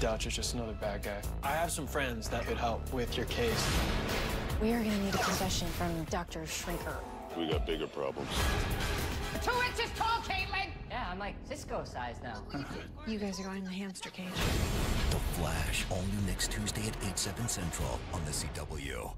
Dutch is just another bad guy. I have some friends that could help with your case. We are gonna need a confession from Dr. Shrinker. We got bigger problems. Two inches tall, Caitlin! Yeah, I'm like Cisco size now. You guys are going in the hamster cage. The Flash, all new next Tuesday at 8, 7 central on the CW.